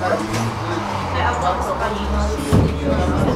É, a box do mim.